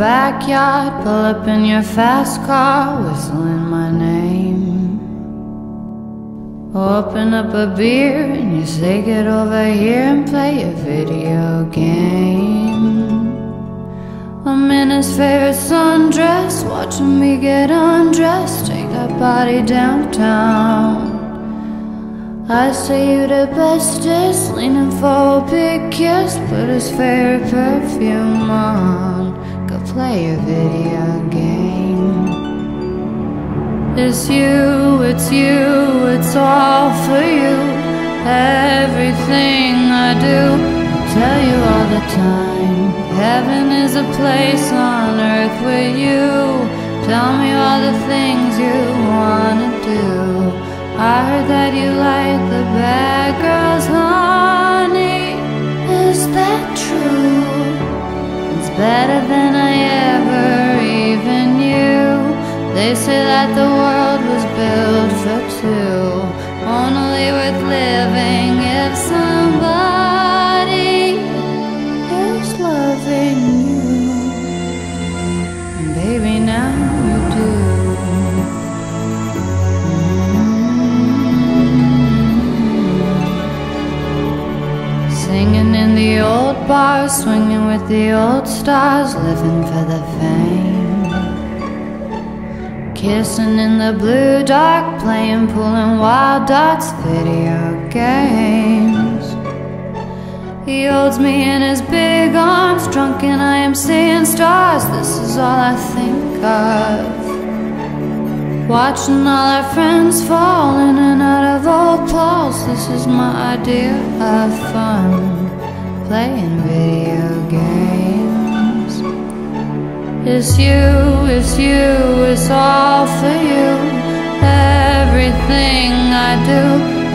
backyard, pull up in your fast car, whistling my name. Open up a beer and you say get over here and play a video game. I'm in his favorite sundress, watching me get undressed, take that body downtown. I say you the bestest, leaning for a big kiss, put his favorite perfume on, It's you, it's you, it's all for you. Everything I do, I tell you all the time. Heaven is a place on earth with you. Tell me all the things you wanna do. I heard that you like the bad girls, honey. Is that true? It's better than That the world was built for two, only worth living if somebody is loving you. And baby, now you do. Mm-hmm. Singing in the old bars, swinging with the old stars, living for the fame. Kissing in the blue dark, playing, pulling wild dots, video games. He holds me in his big arms, drunk, and I am seeing stars. This is all I think of. Watching all our friends fall in and out of Old Paul's. This is my idea of fun. Playing video games. It's you, it's you, it's all for you. Everything I do,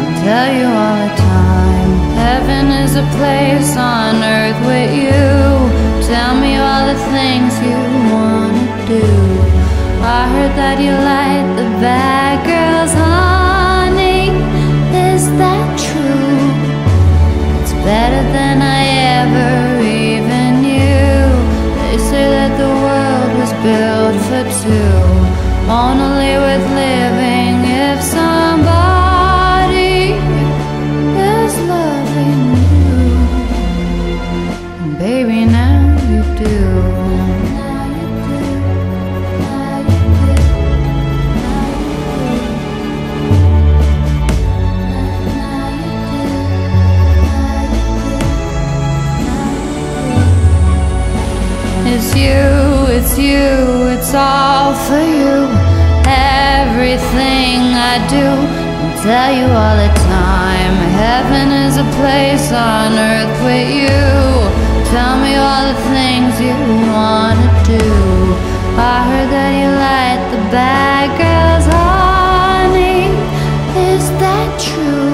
I tell you all the time. Heaven is a place on earth with you. Tell me all the things you wanna do. I heard that you like the bad for two, only worth living if somebody is loving you. And baby, now you do. It's you, it's you, it's all for you. Everything I do, I tell you all the time. Heaven is a place on earth with you. Tell me all the things you wanna do. I heard that you like the bad girls, honey. Is that true?